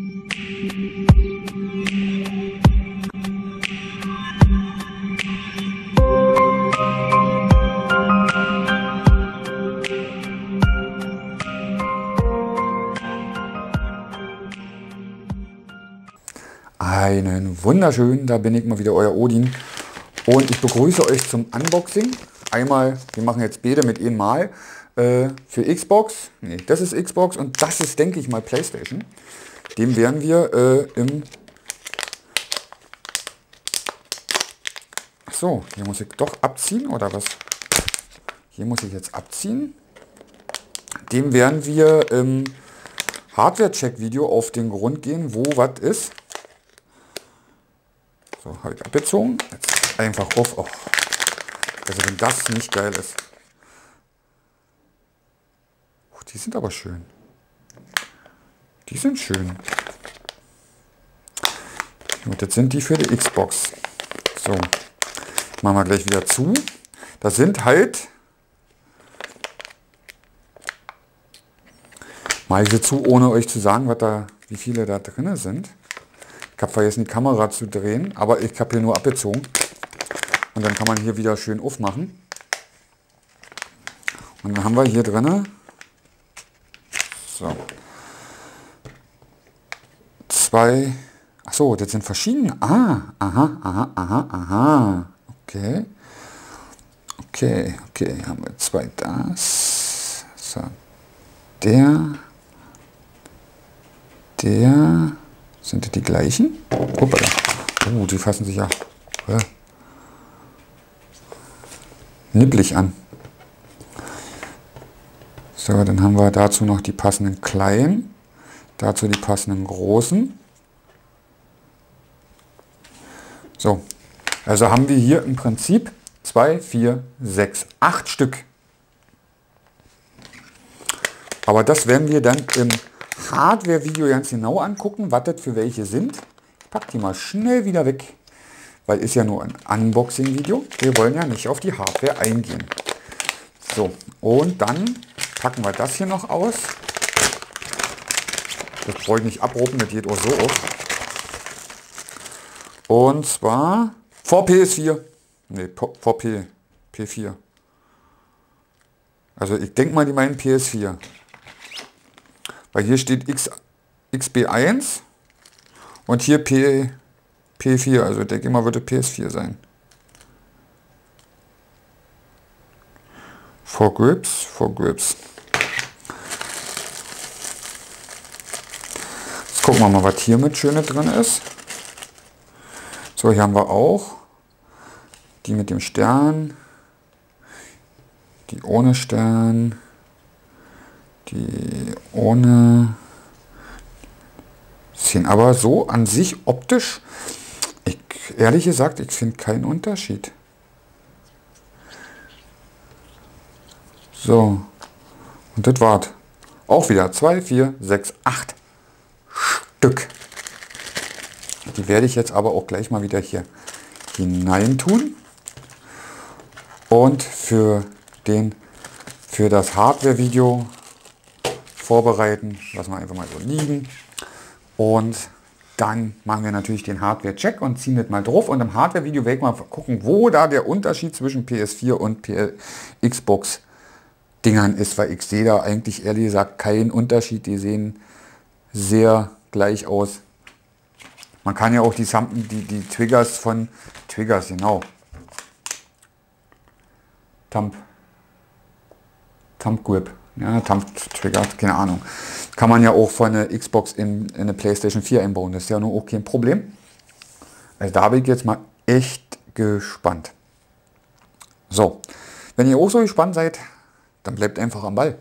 Einen wunderschönen, da bin ich mal wieder, euer Odin. Und ich begrüße euch zum Unboxing. Einmal, wir machen jetzt beide mit einmal äh, für Xbox. Nee, das ist Xbox und das ist, denke ich mal, Playstation. Dem werden wir äh, im... So, hier muss ich doch abziehen oder was? Hier muss ich jetzt abziehen. Dem werden wir im Hardware-Check-Video auf den Grund gehen, wo was ist. So, habe ich abgezogen. Jetzt einfach auf. Oh. Also wenn das nicht geil ist. Oh, die sind aber schön. Die sind schön. Und jetzt sind die für die Xbox. So, machen wir gleich wieder zu. Das sind halt mal sie zu, ohne euch zu sagen, was da, wie viele da drin sind. Ich habe vergessen, die Kamera zu drehen, aber ich habe hier nur abgezogen. Und dann kann man hier wieder schön aufmachen. Und dann haben wir hier drin zwei. Achso, das sind verschiedene. Ah, aha, aha, aha, aha. Okay. Okay, okay, haben wir zwei das. So. Der. Der. Sind das die gleichen? Hoppala. Oh, die fassen sich ja äh, an. So, dann haben wir dazu noch die passenden kleinen, dazu die passenden großen. So, also haben wir hier im Prinzip 2, 4, 6, 8 Stück. Aber das werden wir dann im Hardware-Video ganz genau angucken, was das für welche sind. Ich packe die mal schnell wieder weg, weil ist ja nur ein Unboxing-Video. Wir wollen ja nicht auf die Hardware eingehen. So, und dann packen wir das hier noch aus. Das brauche ich nicht abrufen, das geht auch so auf. Und zwar vor PS4. Ne, vor P, P4. Also ich denke mal, die meinen PS4. Weil hier steht X, XB1 und hier P, P4. Also ich denke mal, würde PS4 sein. For Grips, for Grips. Jetzt gucken wir mal, was hier mit Schöne drin ist. So, hier haben wir auch die mit dem Stern, die ohne Stern, die ohne sehen aber so an sich optisch, ich, ehrlich gesagt, ich finde keinen Unterschied. So, und das war's. Auch wieder 2, 4, 6, 8 Stück. Die werde ich jetzt aber auch gleich mal wieder hier hinein tun. Und für, den, für das Hardware-Video vorbereiten. Lassen wir einfach mal so liegen. Und dann machen wir natürlich den Hardware-Check und ziehen das mal drauf. Und im Hardware-Video werde ich mal gucken, wo da der Unterschied zwischen PS4 und PL Xbox Dingern ist, weil ich sehe da eigentlich ehrlich gesagt keinen Unterschied. Die sehen sehr gleich aus. Man kann ja auch die, die, die Triggers von Triggers, genau. Thumb. Thumb Grip ja, Thumb-Trigger, keine Ahnung. Kann man ja auch von der Xbox in, in eine Playstation 4 einbauen. Das ist ja nur auch kein Problem. Also da bin ich jetzt mal echt gespannt. So, wenn ihr auch so gespannt seid, dann bleibt einfach am Ball.